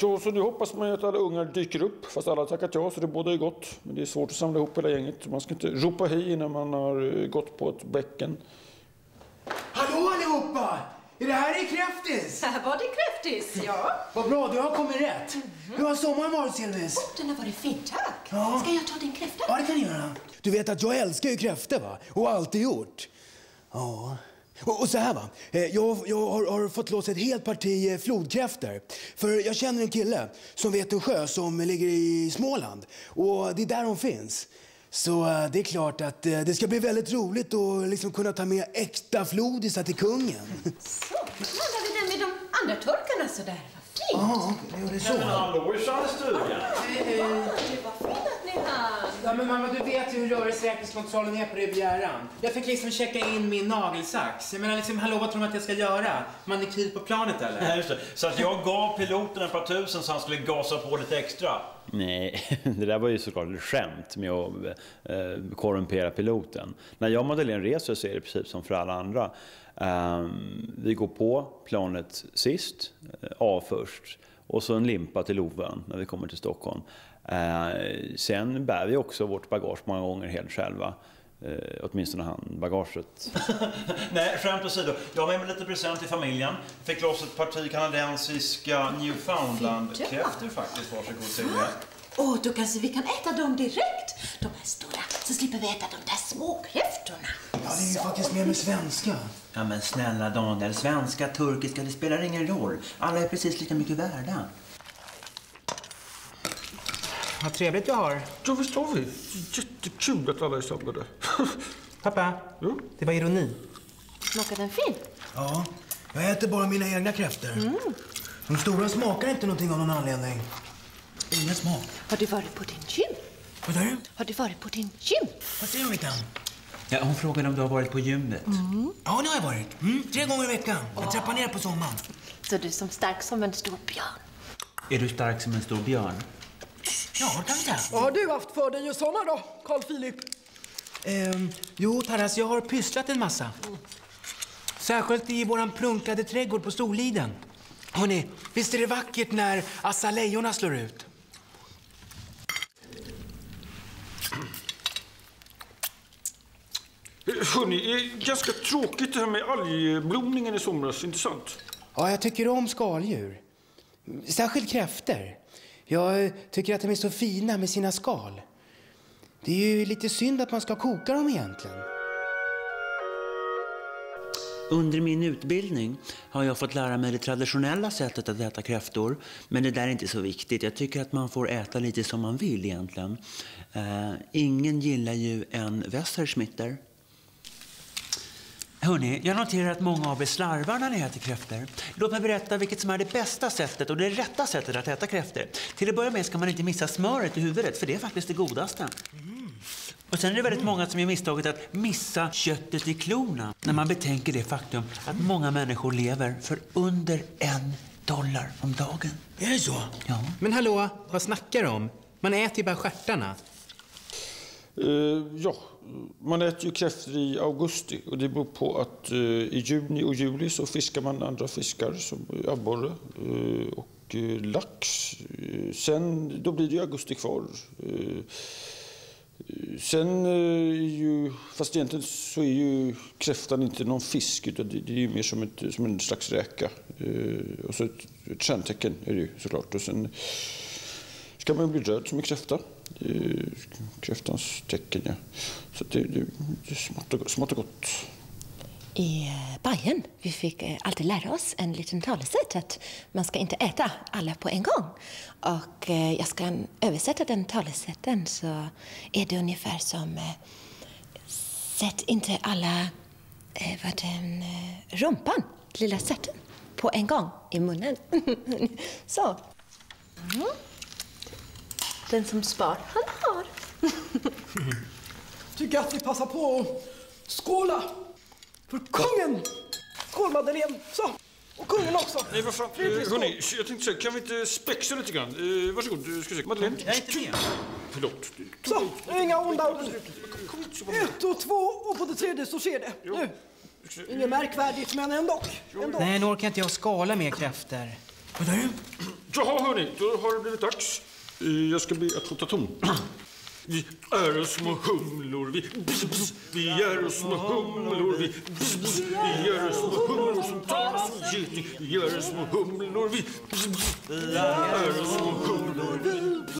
Ja, så nu hoppas man ju att alla ungar dyker upp, fast alla har tackat ja, så det båda är gott. Men det är svårt att samla ihop hela gänget. Man ska inte ropa hej innan man har eh, gått på ett bäcken. Hallå allihopa! Är det här i Kräftis? Här var det kräftis, ja. Vad bra, du har kommit rätt. Hur har sommaren varit Silvis? Den har varit fin, tack. Ja. Ska jag ta din kräfta? Ja, det kan du göra. Du vet att jag älskar ju kräftor va? Och alltid gjort. Ja. Och, så här va, Eh, jag, jag har, har fått loss ett helt parti eh, flodkräftor. För jag känner en kille som vet en sjö som ligger i Småland. Och det är där de finns. Så eh, det är klart att det ska bli väldigt roligt att liksom kunna ta med äkta flodisar till kungen. Så, då blandar vi den med de andra turkarna sådär. Vad fint. Ja, det är så. Men hallå i stugan! Det var fint att ni hann. Ja, men mamma, du vet ju hur rörelseräkningskontrollen är på Rivieran. Jag fick liksom checka in min nagelsax. Jag menar, liksom, hallå, vad tror de att jag ska göra? Manikyr på planet, eller? Nej, just det. Så att jag gav piloten ett par tusen så han skulle gasa på lite extra. Nej, det där var ju såklart ett skämt med att eh, korrumpera piloten. När jag och Madeleine reser så är det precis som för alla andra. Ehm, vi går på planet sist, eh, A först, och så en limpa till Lovön när vi kommer till Stockholm. Eh, sen bär vi också vårt bagage många gånger helt själva. Eh, åtminstone handbagaget. Nej, skämt åsido. Jag har med mig lite present till familjen. Fick loss ett parti kanadensiska Newfoundland-kräftor faktiskt. Varsågod Silvia. Åh, då kanske vi kan äta dem direkt. De är stora, så slipper vi äta de där små kräftorna. Ja, det är ju faktiskt mer med svenska. Ja men snälla Daniel, svenska, turkiska, det spelar ingen roll. Alla är precis lika mycket värda. Vad trevligt du har. Ja, visst har vi. Jättekul att alla är samlade. Pappa, det var ironi. Smakar den fin? Ja, jag äter bara mina egna kräftor. De stora smakar inte någonting av någon anledning. Ingen smak. Har du varit på din gym? Vad sa du? Har du varit på din gym? Vad säger du, Vickan? Ja, hon frågade om du har varit på gymmet. Ja, det har jag varit. Mm, tre gånger i veckan. Jag trappar ner på sommaren. Så du är som stark som en stor björn. Är du stark som en stor björn? Ja, det. Vad har du haft för dig i sommar då, Carl Philip? Ehm, jo, Taras, jag har pysslat en massa. Särskilt i våran prunkade trädgård på Storliden. Hörrni, visst är det vackert när azaleorna slår ut? Är ganska tråkigt det här med algblomningen i somras, inte sant? Ja, jag tycker om skaldjur. Särskilt kräftor. Jag tycker att de är så fina med sina skal. Det är ju lite synd att man ska koka dem egentligen. Under min utbildning har jag fått lära mig det traditionella sättet att äta kräftor. Men det där är inte så viktigt. Jag tycker att man får äta lite som man vill egentligen. Eh, ingen gillar ju en Westerschmitter. Hörrni, jag noterar att många av er slarvar när ni äter kräftor. Låt mig berätta vilket som är det bästa sättet och det rätta sättet att äta kräftor. Till att börja med ska man inte missa smöret i huvudet, för det är faktiskt det godaste. Och sen är det väldigt många som gör misstaget att missa köttet i klorna när man betänker det faktum att många människor lever för under en dollar om dagen. Är det så? Ja. Men hallå, vad snackar du om? Man äter ju bara stjärtarna. Eh, ja, man äter ju kräftor i augusti och det beror på att eh, i juni och juli så fiskar man andra fiskar som abborre eh, och lax. Sen, då blir det ju augusti kvar. Sen är ju, fast egentligen så är ju kräftan inte någon fisk utan det, det är ju mer som, ett, som en slags räka. Och så ett, ett stjärntecken är det ju såklart. Och sen ska man ju bli röd som en kräfta. Eh, Kräftans tecken ja. Så det, det, det är smått och, smått och gott. I eh, Bayern vi fick eh, alltid lära oss en liten talesätt att man ska inte äta alla på en gång. Och jag ska översätta den talesätten så är det ungefär som sätt inte alla eh, vad den, eh, rumpan, lilla sätten, på en gång i munnen. så. Mm. Den som spar, han har. Tycker att vi passar på att skåla för kungen. Skål Madeleine. Så. Och kungen också. Nej, vad fan. Eh, hörni, jag tänkte säga, kan vi inte spexa lite grann? Eh, varsågod, ska se. Madeleine. Jag är inte med. Förlåt. Så, inga onda ord. Ett och två och på det tredje så sker det. Nu. Inget märkvärdigt men ändå. ändå. Nej, nu orkar inte jag skala mer kräftor. Vad är det? Jaha, hörni, då har det blivit dags. Jag ska be att få ta ton. Vi är små humlor, vi, bzz, bzz. vi är små humlor, vi, bzz, bzz. vi är små humlor som tar oss en geting. Vi är små humlor, vi, bzz, bzz. vi är små humlor, vi